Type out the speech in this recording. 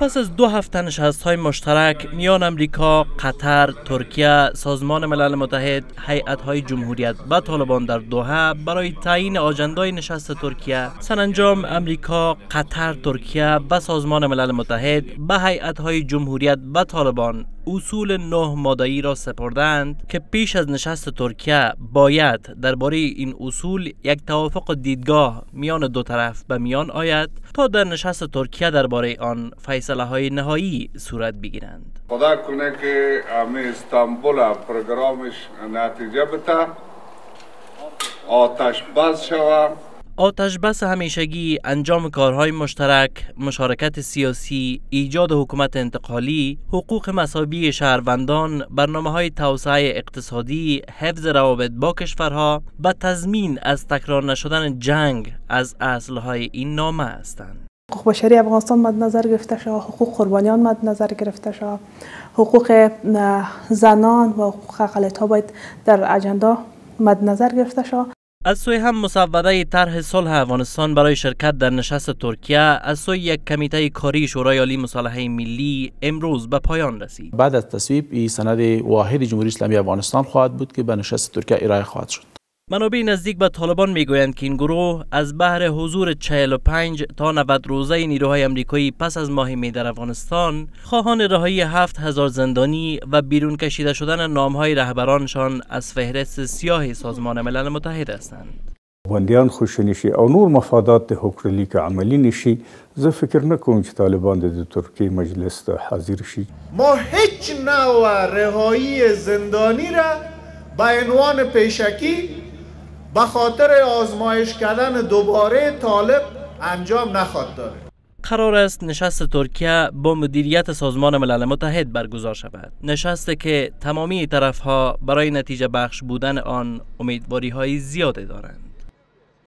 پس از دو هفته نشست های مشترک میان امریکا، قطر، ترکیه، سازمان ملل متحد، هیئت های جمهوریت و طالبان در دوحه برای تعیین آجندای نشست ترکیه، سرانجام امریکا، قطر، ترکیه و سازمان ملل متحد به هیئت های جمهوریت و طالبان اصول نه مادایی را سپردند که پیش از نشست ترکیه باید درباره این اصول یک توافق دیدگاه میان دو طرف به میان آید تا در نشست ترکیه درباره آن فیصله های نهایی صورت بگیرند. خدا کنه که امی استانبول پروگرامش نتیجه بده آتش بس شود آتش بس همیشگی انجام کارهای مشترک، مشارکت سیاسی، ایجاد حکومت انتقالی، حقوق مساوی شهروندان، برنامه های توسعه اقتصادی، حفظ روابط با کشورها و تضمین از تکرار نشدن جنگ از اصلهای این نامه هستند. حقوق بشری افغانستان مد نظر گرفته شد حقوق قربانیان مد نظر گرفته شد حقوق زنان و حقوق اقلیت باید در اجندا مد نظر گرفته شد از سوی هم مسوده طرح صلح افغانستان برای شرکت در نشست ترکیه از سوی یک کمیته کاری شورای عالی مصالحه ملی امروز به پایان رسید. بعد از تصویب این سند واحد جمهوری اسلامی افغانستان خواهد بود که به نشست ترکیه ارائه خواهد شد. منابع نزدیک به طالبان می‌گویند که این گروه از بحر حضور 45 تا 90 روزه نیروهای امریکایی پس از ماه می در افغانستان خواهان رهایی 7000 زندانی و بیرون کشیده شدن نامهای رهبرانشان از فهرست سیاه سازمان ملل متحد هستند. بندیان خوش نشي او نور مفادات د حکرلی که عملی نشي زه فکر نکوم چې طالبان د ترکیه مجلس ته حاضر شي ما هیچ نوع رهایی زندانی را به عنوان پیشکی به خاطر آزمایش کردن دوباره طالب انجام نخواد داره قرار است نشست ترکیه با مدیریت سازمان ملل متحد برگزار شود. نشسته که تمامی طرفها برای نتیجه بخش بودن آن امیدواری های زیاده دارند.